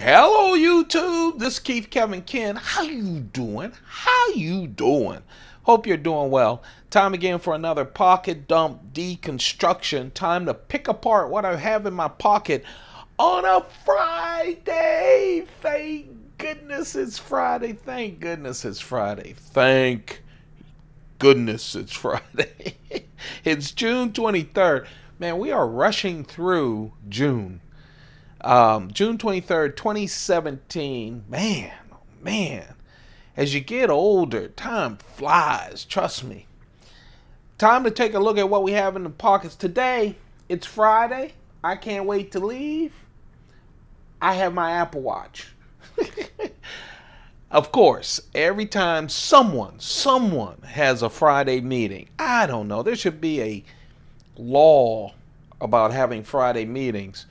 Hello YouTube, this is Keith Kevin Ken. How you doing? How you doing? Hope you're doing well. Time again for another pocket dump deconstruction. Time to pick apart what I have in my pocket on a Friday. Thank goodness it's Friday. Thank goodness it's Friday. Thank goodness it's Friday. it's June 23rd. Man, we are rushing through June. Um, June 23rd, 2017. Man, oh man. As you get older, time flies. Trust me. Time to take a look at what we have in the pockets. Today, it's Friday. I can't wait to leave. I have my Apple Watch. of course, every time someone, someone has a Friday meeting, I don't know, there should be a law about having Friday meetings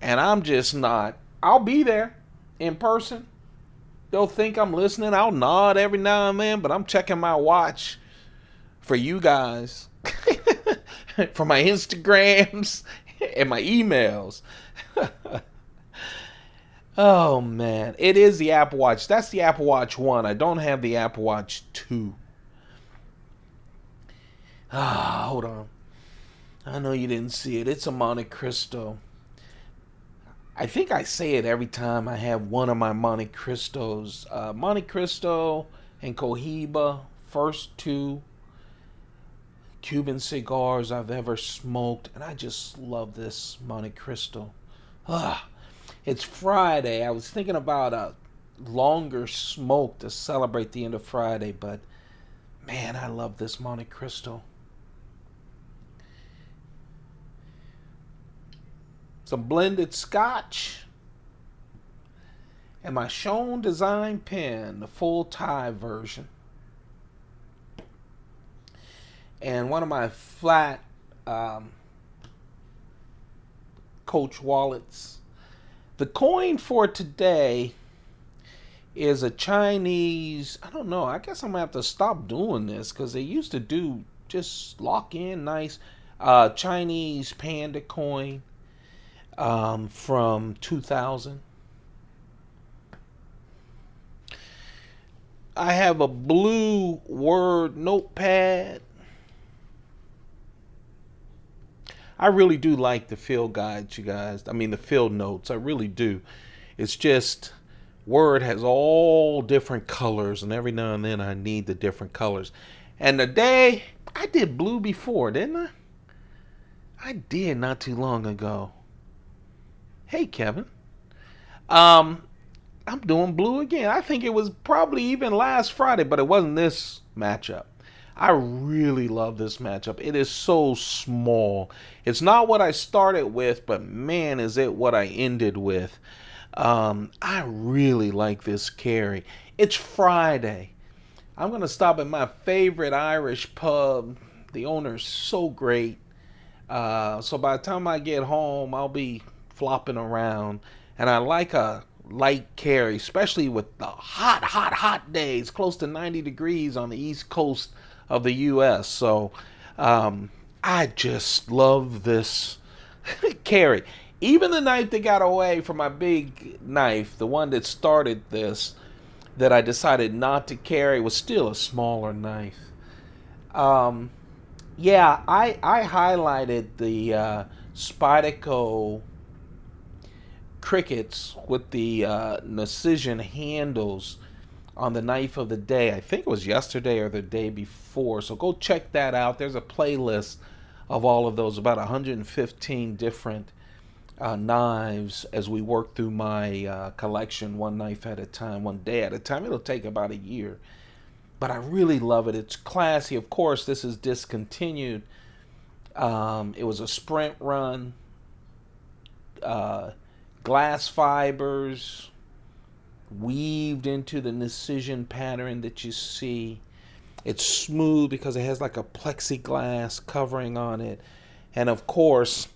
and I'm just not. I'll be there in person. They'll think I'm listening. I'll nod every now and then, but I'm checking my watch for you guys, for my Instagrams and my emails. oh man, it is the Apple Watch. That's the Apple Watch 1. I don't have the Apple Watch 2. Ah, hold on. I know you didn't see it. It's a Montecristo. I think I say it every time I have one of my Montecristos. Uh, Montecristo and Cohiba, first two Cuban cigars I've ever smoked, and I just love this Montecristo. Ah, it's Friday. I was thinking about a longer smoke to celebrate the end of Friday, but man, I love this Montecristo. Some blended scotch, and my Schon Design pen, the full tie version. And one of my flat um, Coach wallets. The coin for today is a Chinese, I don't know, I guess I'm to have to stop doing this because they used to do just lock in nice uh, Chinese panda coin um, from 2000. I have a blue Word notepad. I really do like the field guides, you guys. I mean, the field notes. I really do. It's just Word has all different colors, and every now and then I need the different colors. And today, I did blue before, didn't I? I did not too long ago. Hey, Kevin. Um, I'm doing blue again. I think it was probably even last Friday, but it wasn't this matchup. I really love this matchup. It is so small. It's not what I started with, but man, is it what I ended with. Um, I really like this carry. It's Friday. I'm going to stop at my favorite Irish pub. The owner's so great. Uh, so by the time I get home, I'll be flopping around. And I like a light carry, especially with the hot, hot, hot days, close to 90 degrees on the east coast of the U.S. So um, I just love this carry. Even the knife that got away from my big knife, the one that started this, that I decided not to carry, was still a smaller knife. Um, yeah, I I highlighted the uh, Spyderco crickets with the uh, handles on the knife of the day. I think it was yesterday or the day before. So go check that out. There's a playlist of all of those, about 115 different uh, knives as we work through my uh, collection one knife at a time, one day at a time. It'll take about a year. But I really love it. It's classy. Of course, this is discontinued. Um, it was a sprint run. Uh, glass fibers weaved into the Nishijin pattern that you see. It's smooth because it has like a plexiglass covering on it. And of course,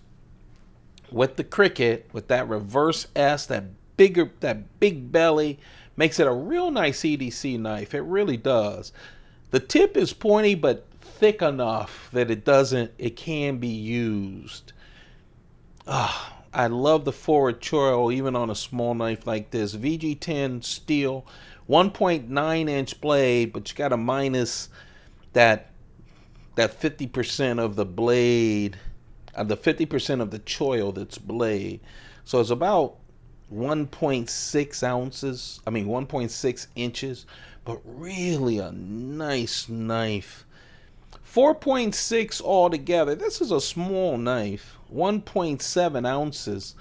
with the cricket, with that reverse S, that bigger, that big belly, makes it a real nice EDC knife. It really does. The tip is pointy but thick enough that it doesn't, it can be used. Ah, I love the forward choil even on a small knife like this. VG10 steel, 1.9 inch blade, but you got to minus that that 50% of the blade, uh, the 50% of the choil that's blade. So it's about 1.6 ounces, I mean 1.6 inches, but really a nice knife. 4.6 altogether. This is a small knife, 1.7 ounces,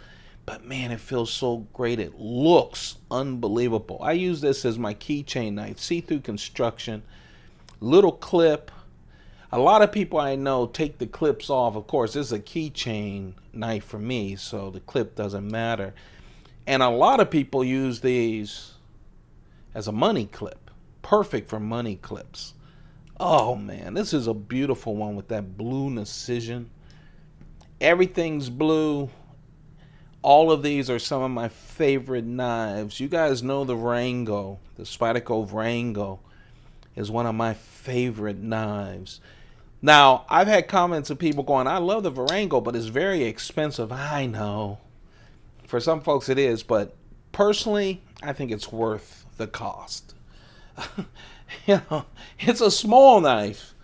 but man, it feels so great. It looks unbelievable. I use this as my keychain knife, see-through construction, little clip. A lot of people I know take the clips off. Of course, this is a keychain knife for me, so the clip doesn't matter. And a lot of people use these as a money clip. Perfect for money clips. Oh man, this is a beautiful one with that blue Precision. Everything's blue. All of these are some of my favorite knives. You guys know the Vrango, the Spyderco Vrango is one of my favorite knives. Now, I've had comments of people going, I love the Vrango, but it's very expensive. I know. For some folks it is, but personally, I think it's worth the cost. you know, it's a small knife,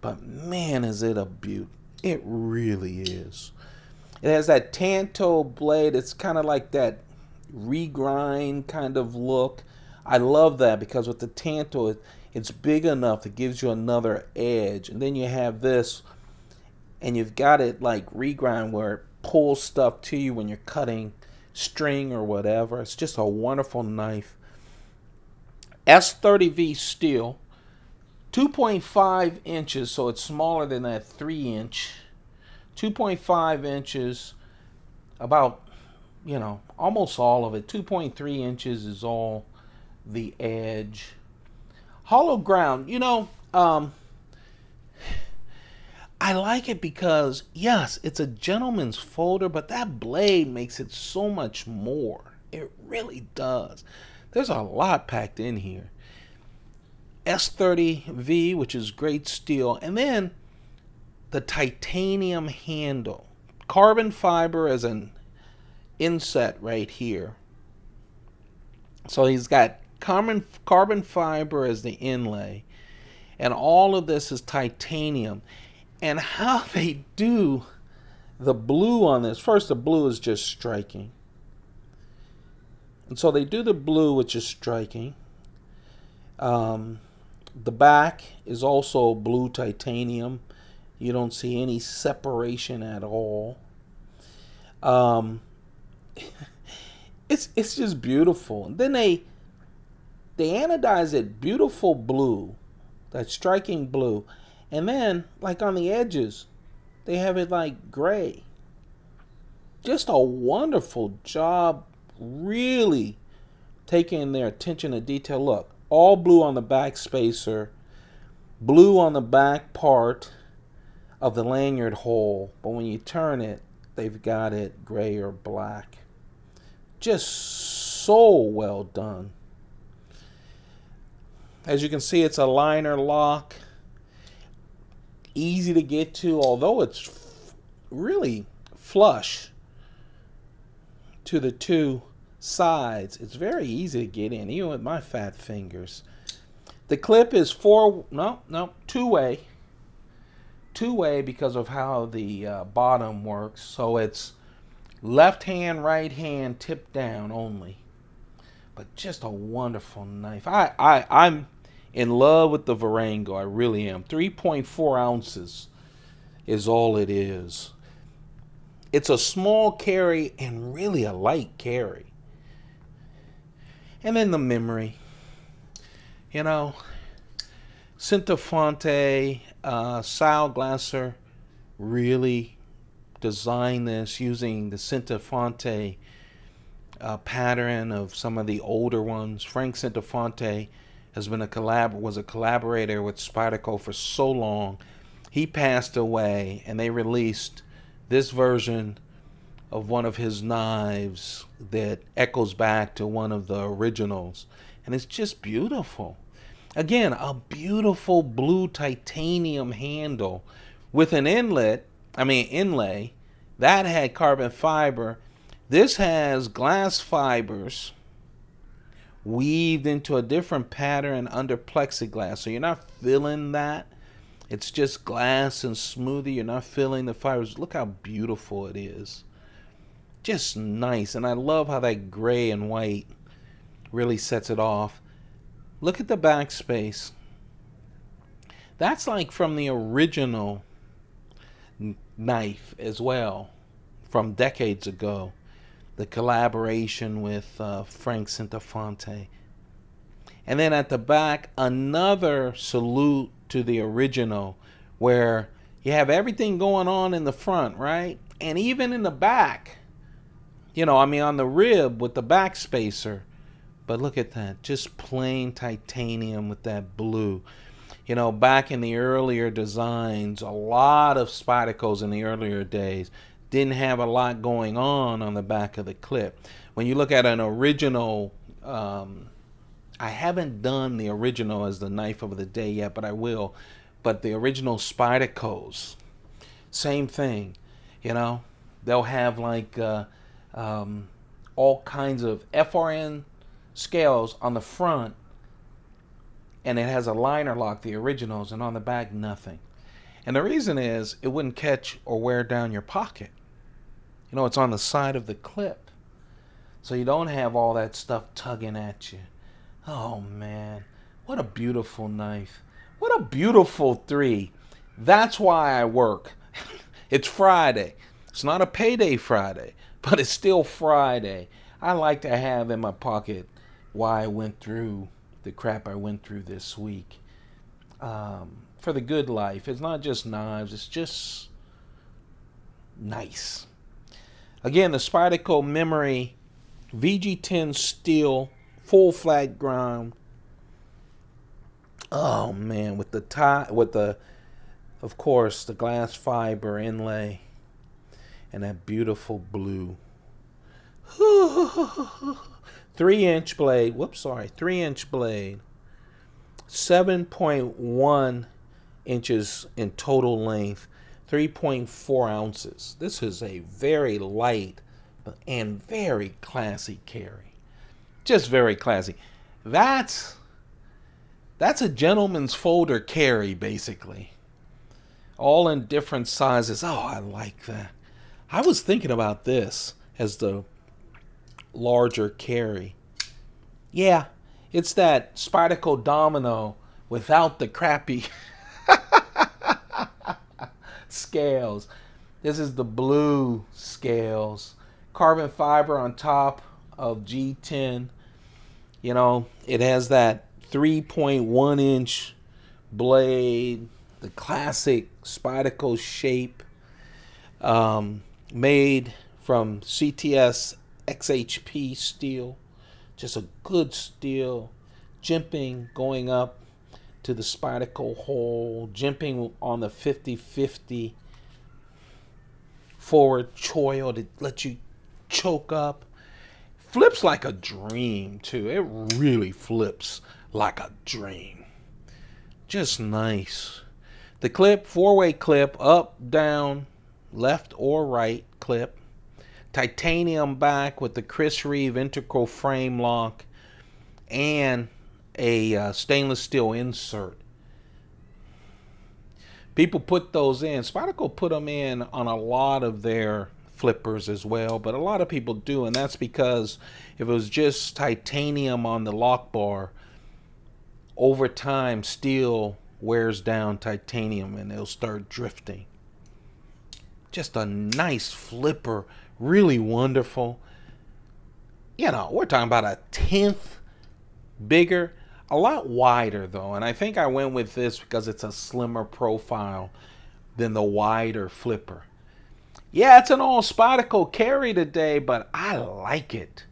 but man, is it a beaut. It really is. It has that tanto blade. It's kind of like that regrind kind of look. I love that because with the tanto, it, it's big enough that gives you another edge. And then you have this, and you've got it like regrind where it pulls stuff to you when you're cutting string or whatever. It's just a wonderful knife. S30V steel, 2.5 inches, so it's smaller than that 3 inch. 2.5 inches, about, you know, almost all of it. 2.3 inches is all the edge. Hollow ground, you know, um, I like it because, yes, it's a gentleman's folder, but that blade makes it so much more. It really does. There's a lot packed in here. S30V, which is great steel, and then the titanium handle. Carbon fiber as an inset right here. So he's got carbon, carbon fiber as the inlay. And all of this is titanium. And how they do the blue on this. First, the blue is just striking. And so they do the blue, which is striking. Um, the back is also blue titanium. You don't see any separation at all. Um, it's it's just beautiful. And then they they anodize it beautiful blue, that striking blue, and then like on the edges, they have it like gray. Just a wonderful job really taking their attention to detail. Look, all blue on the back spacer, blue on the back part of the lanyard hole, but when you turn it, they've got it gray or black. Just so well done. As you can see, it's a liner lock. Easy to get to, although it's really flush to the two sides. It's very easy to get in, even with my fat fingers. The clip is four, no, no, two-way. Two-way because of how the uh, bottom works. So it's left hand, right hand, tip down only. But just a wonderful knife. I, I, I'm in love with the Vrango. I really am. 3.4 ounces is all it is. It's a small carry and really a light carry. And then the memory. You know, Centofante, uh, Sal Glesser really designed this using the Centofante uh, pattern of some of the older ones. Frank Centofante has been a collab was a collaborator with Spyderco for so long. He passed away, and they released this version of one of his knives that echoes back to one of the originals. And it's just beautiful. Again, a beautiful blue titanium handle with an inlet, I mean inlay, that had carbon fiber This has glass fibers weaved into a different pattern under plexiglass. So you're not feeling that. It's just glass and smoothie. You're not feeling the fibers. Look how beautiful it is. Just nice. And I love how that gray and white really sets it off. Look at the backspace. That's like from the original knife as well from decades ago the collaboration with uh, Frank Centofante. And then at the back, another salute to the original, where you have everything going on in the front, right? And even in the back, you know, I mean, on the rib with the back spacer. But look at that, just plain titanium with that blue. You know, back in the earlier designs, a lot of Spydercos in the earlier days didn't have a lot going on on the back of the clip. When you look at an original, um, I haven't done the original as the knife of the day yet, but I will. But the original Spydercos, same thing. You know, they'll have like uh, um, all kinds of FRN scales on the front, and it has a liner lock, the originals, and on the back, nothing. And the reason is it wouldn't catch or wear down your pocket. You know, it's on the side of the clip. So you don't have all that stuff tugging at you. Oh man, what a beautiful knife. What a beautiful three. That's why I work. it's Friday. It's not a payday Friday, but it's still Friday. I like to have in my pocket why I went through the crap I went through this week. Um, for the good life. It's not just knives, it's just nice. Again, the Spyderco Memory VG10 steel, full flat ground. Oh man, with the tie, with the, of course, the glass fiber inlay, and that beautiful blue. three inch blade. Whoops, sorry, three inch blade. 7.1 inches in total length. 3.4 ounces. This is a very light and very classy carry. Just very classy. That's that's a gentleman's folder carry basically. All in different sizes. Oh, I like that. I was thinking about this as the larger carry. Yeah, it's that Spyderco Domino without the crappy scales. This is the blue scales. Carbon fiber on top of G10. You know, it has that 3.1 inch blade, the classic Spyderco shape, um, made from CTS XHP steel. Just a good steel, jimping going up to the Spyderco hole, jimping on the 50-50 forward choil to let you choke up. Flips like a dream too. It really flips like a dream. Just nice. The clip, four-way clip, up, down, left or right clip. Titanium back with the Chris Reeve integral frame lock and a uh, stainless steel insert. People put those in. Spyderco put them in on a lot of their flippers as well, but a lot of people do, and that's because if it was just titanium on the lock bar, over time steel wears down titanium and it'll start drifting. Just a nice flipper, really wonderful. You know, we're talking about a tenth bigger a lot wider though, and I think I went with this because it's a slimmer profile than the wider flipper. Yeah, it's an all Spyderco carry today, but I like it.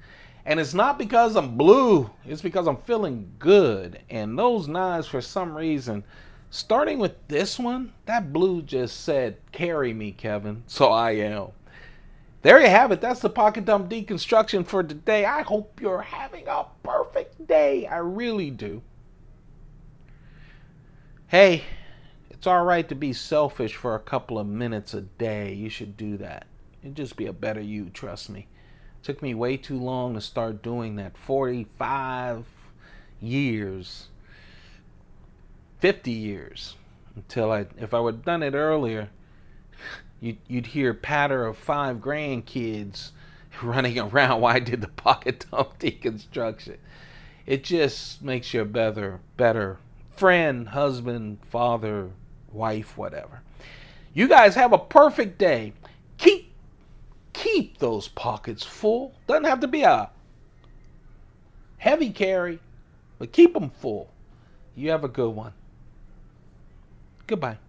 And it's not because I'm blue, it's because I'm feeling good. And those knives, for some reason, starting with this one, that blue just said, carry me, Kevin. So I am. There you have it. That's the pocket dump deconstruction for today. I hope you're having a perfect day. I really do. Hey, it's all right to be selfish for a couple of minutes a day. You should do that. It'd just be a better you, trust me. took me way too long to start doing that. 45 years, 50 years until I, if I would have done it earlier, you'd, you'd hear patter of five grandkids running around while I did the pocket dump deconstruction. It just makes you a better, better friend, husband, father, wife, whatever. You guys have a perfect day. Keep keep those pockets full. Doesn't have to be a heavy carry, but keep them full. You have a good one. Goodbye.